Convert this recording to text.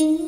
Mm-hmm.